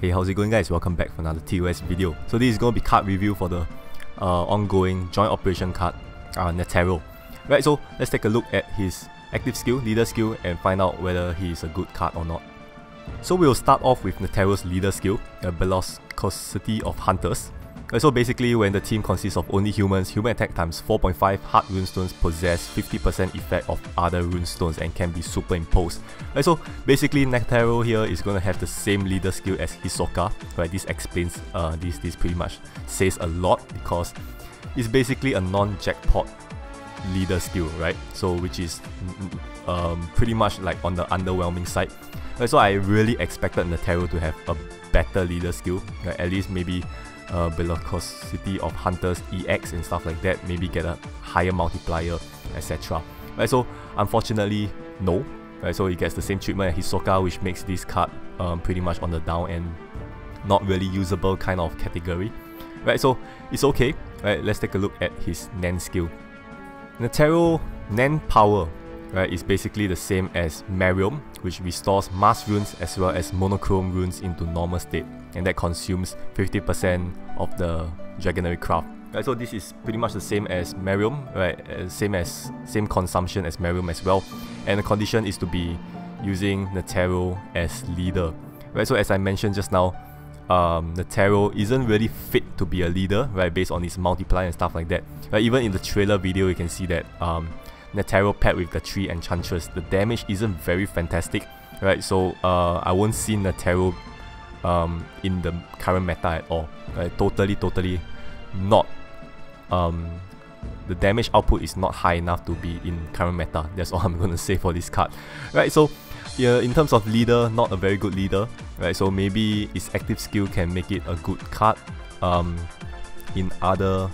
Hey, how's it going guys? Welcome back for another TOS video. So this is going to be card review for the uh, ongoing joint operation card, uh, Netero. Right, so let's take a look at his active skill, leader skill, and find out whether he is a good card or not. So we'll start off with Netero's leader skill, a Velocity of Hunters. So basically, when the team consists of only humans, human attack times 4.5 hard runestones possess 50% effect of other runestones and can be superimposed. Right, so basically, Netero here is going to have the same leader skill as Hisoka. Right, this explains, uh, this, this pretty much says a lot because it's basically a non-jackpot leader skill, right? So which is um, pretty much like on the underwhelming side. Right, so I really expected Netero to have a better leader skill, right? at least maybe uh, velocity of hunters EX and stuff like that, maybe get a higher multiplier, etc. Right, so unfortunately, no. Right, so he gets the same treatment as Hisoka, which makes this card um, pretty much on the down and not really usable kind of category. Right, so it's okay. Right, let's take a look at his Nen skill. Netero Nen power right, is basically the same as Meruem, which restores mass runes as well as monochrome runes into normal state, and that consumes 50% of the Dragonary craft. Right, so this is pretty much the same as Meruem, right? Uh, same as same consumption as Meruem as well, and the condition is to be using Netero as leader. Right, so as I mentioned just now, um, Netero isn't really fit to be a leader, right? Based on his multiplier and stuff like that. Right, even in the trailer video, you can see that um, Netero paired with the three Enchantress, the damage isn't very fantastic, right? So uh, I won't see Netero um, in the current meta at all. Right? Totally, totally not. Um, the damage output is not high enough to be in current meta. That's all I'm gonna say for this card, right? So. Yeah, in terms of leader, not a very good leader, right? So maybe its active skill can make it a good card um, in other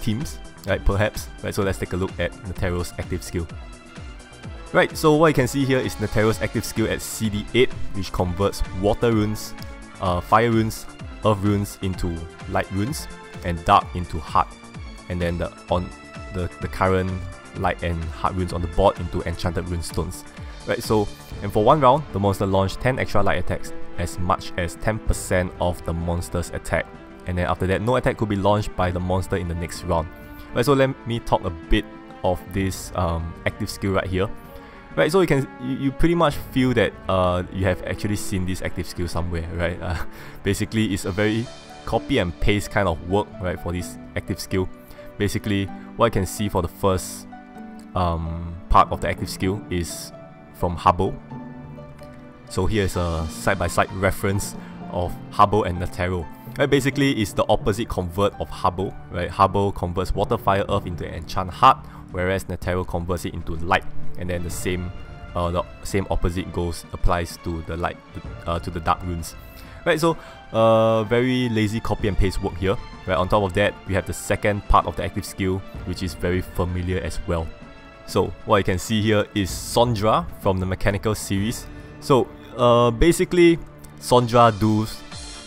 teams, right, perhaps. Right, so let's take a look at Netero's active skill. Right, so what you can see here is Netero's active skill at CD8, which converts water runes, uh, fire runes, earth runes into light runes, and dark into hard. And then the on the, the current light and hard runes on the board into enchanted rune stones. Right, so and for one round, the monster launched 10 extra light attacks, as much as 10% of the monster's attack. And then after that, no attack could be launched by the monster in the next round. Right, so let me talk a bit of this um, active skill right here. Right, so you can you, you pretty much feel that uh, you have actually seen this active skill somewhere, right? Uh, basically, it's a very copy and paste kind of work, right, for this active skill. Basically, what I can see for the first um, part of the active skill is from Habbo. So here's a side-by-side -side reference of Hubble and Netero. Right, basically, it's the opposite convert of Hubble. Right, Hubble converts water, fire, earth into enchant heart, whereas Netero converts it into light, and then the same, uh, the same opposite goes applies to the light, uh, to the dark runes. Right, so uh, very lazy copy and paste work here. Right, on top of that, we have the second part of the active skill, which is very familiar as well. So what you can see here is Sondra from the Mechanical series. So uh, basically, Sondra does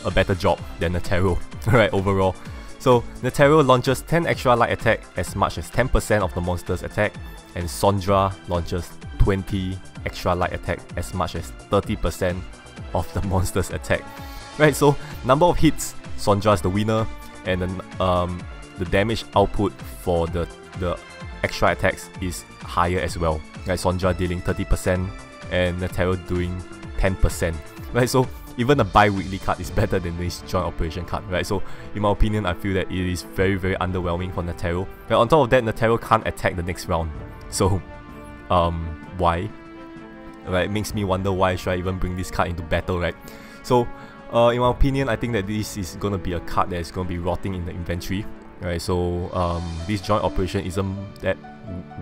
a better job than Netero, right, overall. So Netero launches 10 extra light attack as much as 10% of the monster's attack, and Sondra launches 20 extra light attack as much as 30% of the monster's attack. Right, so number of hits, Sondra is the winner, and then um, the damage output for the, the extra attacks is higher as well. Right, Sondra dealing 30% and Netero doing 10%. Right, so even a bi-weekly card is better than this joint operation card, right? So in my opinion, I feel that it is very, very underwhelming for Netero. But on top of that, Netero can't attack the next round. So, um, why? Right, it makes me wonder why should I even bring this card into battle, right? So, uh, in my opinion, I think that this is gonna be a card that is gonna be rotting in the inventory, right? So, um, this joint operation isn't that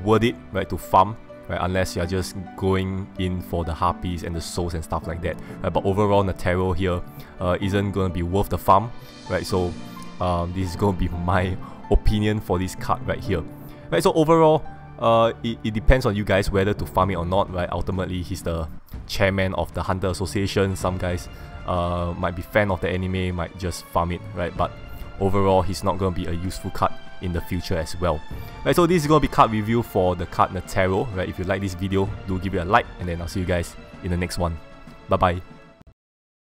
worth it, right, to farm right? Unless you're just going in for the harpies and the souls and stuff like that. Right? But overall, Netero here uh, isn't going to be worth the farm, right? So um, this is going to be my opinion for this card right here. Right, so overall, uh, it, it depends on you guys whether to farm it or not, right? Ultimately, he's the chairman of the Hunter Association. Some guys uh, might be fan of the anime, might just farm it, right? But overall, he's not going to be a useful card in the future as well. Right, so this is going to be card review for the card Netero. Right, if you like this video, do give it a like and then I'll see you guys in the next one. Bye bye.